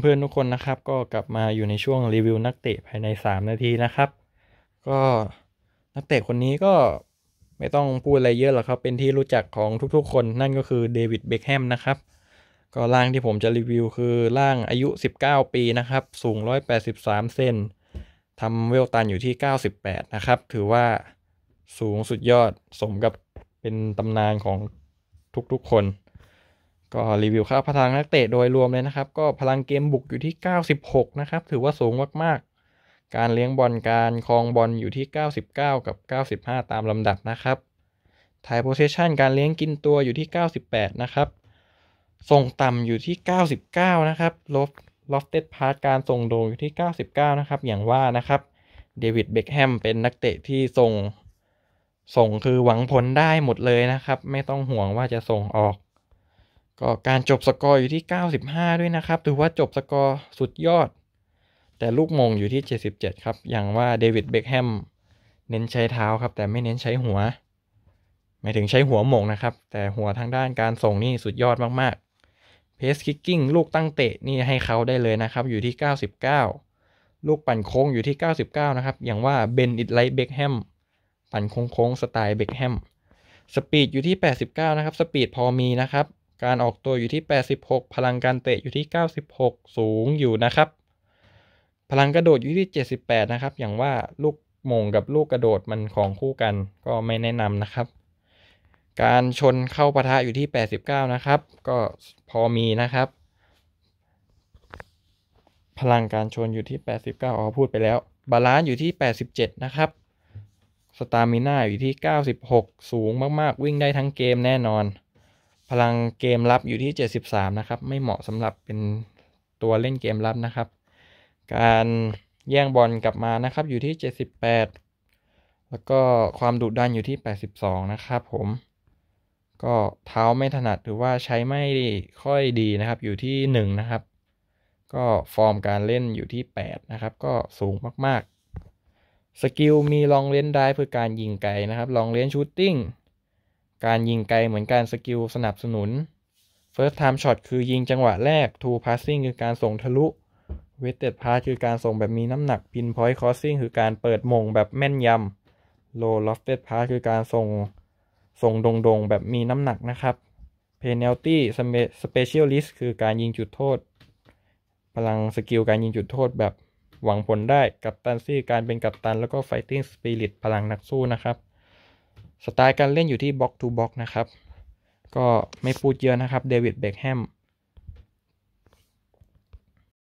เพื่อนๆทุกคนนะครับ ก็กลับมาอยู่ในช่วงรีวิวนักเตะภายใน 3 นาทีนะครับ ก็นักเตะคนนี้ก็ไม่ต้องพูดอะไรเยอะหรอกครับ เป็นที่รู้จักของทุกๆ คนนั่นก็คือเดวิดเบคแฮมนะครับ ก็ร่างที่ผมจะรีวิวคือร่างอายุ 19 ปีนะครับ สูง 183 เซนทำเวลตันอยู่ที่ 98 นะครับ ถือว่าสูงสุดยอดสมกับเป็นตำนานของทุกๆคน ก็รีวิวค่าพลังนักเตะโดยรวมเลยนะครับ ก็พลังเกมบุกอยู่ที่ 96 นะครับ ถือว่าสูงมากๆ การเลี้ยงบอลการครองบอลอยู่ที่ 99 กับ 95 ตามลำดับนะครับ tight possession การเลี้ยงกินตัวอยู่ที่ 98 นะครับ ส่งต่ำอยู่ที่ 99 นะครับ lofted pass การส่งโด่งอยู่ที่ 99 นะครับ อย่างว่านะครับ เดวิดเบคแฮมเป็นนักเตะที่ส่ง ส่งคือหวังผลได้หมดเลยนะครับ ไม่ต้องห่วงว่าจะส่งออก ก็การจบสกอร์อยู่ที่ 95 ด้วยนะครับ ถือว่าจบสกอร์สุดยอด แต่ลูกโหม่งอยู่ที่ 77 ครับ อย่างว่าเดวิดเบคแฮมเน้นใช้เท้าครับ แต่ไม่เน้นใช้หัว หมายถึงใช้หัวโหม่งนะครับ แต่หัวทางด้านการส่งนี่สุดยอดมากๆ place kicking ลูกตั้งเตะนี่ให้เขาได้เลยนะครับ อยู่ที่ 99 ลูกปั่นโค้งอยู่ที่ 99 นะครับ อย่างว่า bend it like Beckham ปั่นโค้งๆสไตล์เบคแฮม speed อยู่ที่ 89 นะครับ speed พอมีนะครับ การออกตัวอยู่ที่ 86 พลังการเตะอยู่ที่ 96 สูงอยู่นะครับ พลังกระโดดอยู่ที่ 78 นะครับ อย่างว่าลูกโหม่งกับลูกกระโดดมันของคู่กันก็ไม่แนะนำนะครับ การชนเข้าปะทะอยู่ที่ 89 นะครับ ก็พอมีนะครับ พลังการชนอยู่ที่ 89อ๋อพูดไปแล้ว balance อยู่ที่ 87 นะครับ stamina อยู่ที่ 96 สูงมากๆ วิ่งได้ทั้งเกมแน่นอน พลังเกมรับอยู่ที่ 73 นะครับ ไม่เหมาะสำหรับเป็นตัวเล่นเกมรับนะครับ การแย่งบอลกลับมานะครับอยู่ที่ 78 แล้วก็ความดุดันอยู่ที่ 82 นะครับผม ก็เท้าไม่ถนัดหรือว่าใช้ไม่ค่อยดีนะครับอยู่ที่ 1 นะครับ ก็ฟอร์มการเล่นอยู่ที่ 8 นะครับ ก็สูงมากๆ skill มี long range drive เพื่อการยิงไกลนะครับ long range shooting การยิงไกลเหมือนการ skill สนับสนุน First time shot คือยิงจังหวะแรก Through passing คือการส่งทะลุ Weighted pass คือการส่งแบบมีน้ำหนัก Pinpoint crossing คือการเปิดโหม่งแบบแม่นยำ Low lofted pass คือการส่งส่งโด่งๆ แบบมีน้ำหนักนะครับ Penalty specialist คือการยิงจุดโทษ พลัง skill การยิงจุดโทษแบบหวังผลได้ captaincy การเป็นกัปตันแล้วก็ Fighting Spirit พลังนักสู้นะครับ สไตล์การเล่นอยู่ที่ box to box นะครับ ก็ไม่พูดเยอะนะครับเดวิดเบคแฮม